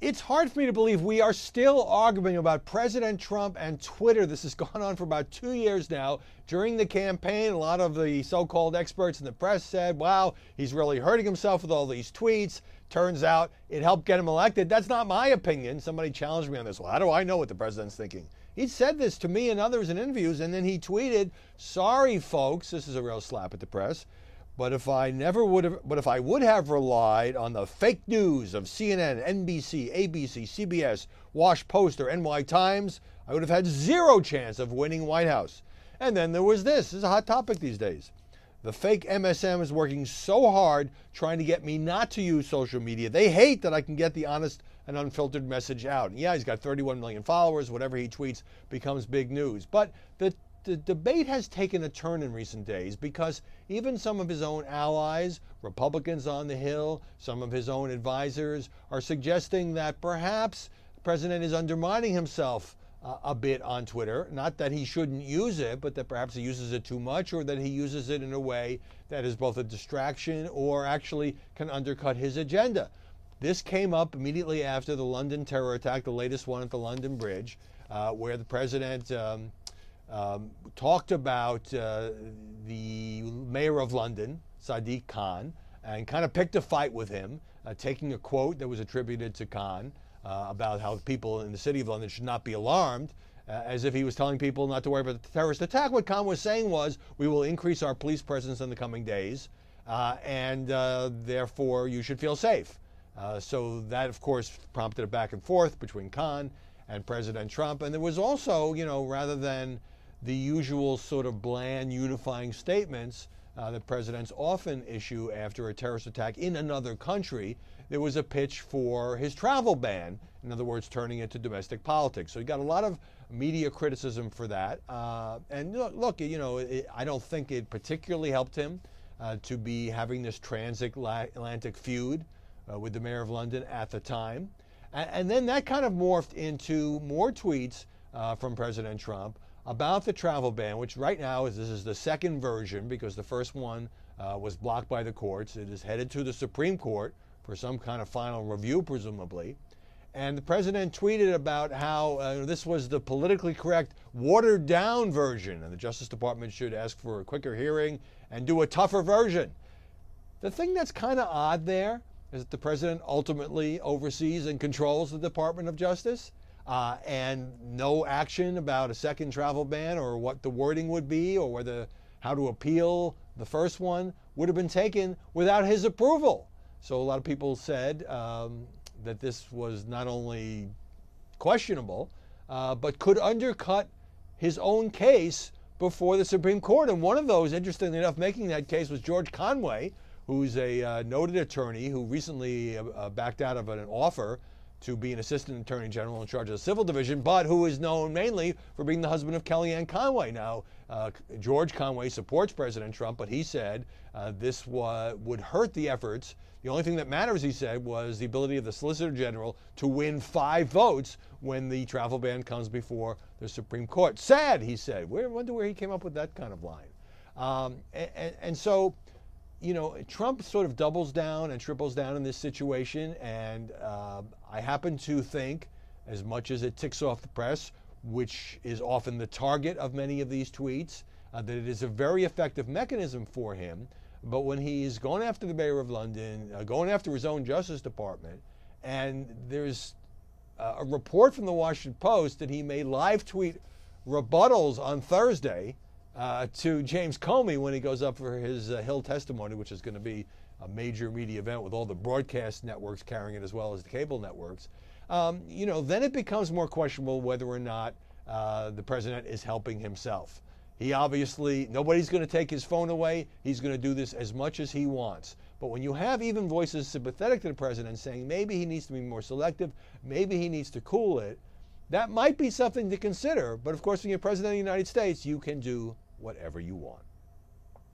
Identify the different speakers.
Speaker 1: It's hard for me to believe we are still arguing about President Trump and Twitter. This has gone on for about two years now. During the campaign, a lot of the so called experts in the press said, wow, he's really hurting himself with all these tweets. Turns out it helped get him elected. That's not my opinion. Somebody challenged me on this. Well, how do I know what the president's thinking? He said this to me and others in interviews, and then he tweeted, sorry, folks, this is a real slap at the press. But if I never would have, but if I would have relied on the fake news of CNN, NBC, ABC, CBS, Wash Post, or NY Times, I would have had zero chance of winning White House. And then there was this. This is a hot topic these days. The fake MSM is working so hard trying to get me not to use social media. They hate that I can get the honest and unfiltered message out. yeah, he's got 31 million followers. Whatever he tweets becomes big news. But the the debate has taken a turn in recent days because even some of his own allies, Republicans on the Hill, some of his own advisors, are suggesting that perhaps the president is undermining himself uh, a bit on Twitter. Not that he shouldn't use it, but that perhaps he uses it too much or that he uses it in a way that is both a distraction or actually can undercut his agenda. This came up immediately after the London terror attack, the latest one at the London Bridge, uh, where the president. Um, um, talked about uh, the mayor of London, Sadiq Khan, and kind of picked a fight with him, uh, taking a quote that was attributed to Khan uh, about how people in the city of London should not be alarmed. Uh, as if he was telling people not to worry about the terrorist attack. What Khan was saying was, we will increase our police presence in the coming days, uh, and uh, therefore you should feel safe. so that, of course, prompted a back and forth between Khan and President Trump. And there was also, you know, rather than the usual sort of bland unifying statements uh, that presidents often issue after a terrorist attack in another country, there was a pitch for his travel ban. In other words, turning it to domestic politics. So he got a lot of media criticism for that. Uh, and look, you know, it, I don't think it particularly helped him uh, to be having this transatlantic feud uh, with the mayor of London at the time. And, and, then that kind of morphed into more tweets uh, from President Trump about the travel ban, which right now is this is the second version because the first one uh, was blocked by the courts. It is headed to the Supreme Court for some kind of final review, presumably. And the president tweeted about how uh, this was the politically correct, watered down version, and the Justice Department should ask for a quicker hearing and do a tougher version. The thing that's kind of odd there is that the president ultimately oversees and controls the Department of Justice uh, and no action about a second travel ban or what the wording would be or whether how to appeal the first one would have been taken without his approval. So a lot of people said um, that this was not only questionable, uh, but could undercut his own case before the Supreme Court. And one of those, interestingly enough, making that case was George Conway, who's a uh, noted attorney who recently uh, uh backed out of an offer to be an assistant attorney general in charge of the civil division, but who is known mainly for being the husband of Kellyanne Conway. Now, uh, George Conway supports President Trump, but he said uh, this wa- would hurt the efforts. The only thing that matters, he said, was the ability of the Solicitor General to win five votes when the travel ban comes before the Supreme Court. Sad, he said. Where, wonder where he came up with that kind of line. Um, and, and so you know, Trump sort of doubles down and triples down in this situation, and uh, I happen to think, as much as it ticks off the press, which is often the target of many of these tweets, uh, that it is a very effective mechanism for him. But when he's going after the mayor of London, uh, going after his own Justice Department, and there's uh, a report from the Washington Post that he made live tweet rebuttals on Thursday uh, to James Comey when he goes up for his uh, Hill testimony, which is going to be a major media event with all the broadcast networks carrying it as well as the cable networks. Um, you know, then it becomes more questionable whether or not uh, the president is helping himself. He obviously, nobody's going to take his phone away. He's going to do this as much as he wants. But when you have even voices sympathetic to the president saying maybe he needs to be more selective, maybe he needs to cool it, that might be something to consider. But of course, when you're president of the United States, you can do whatever you want.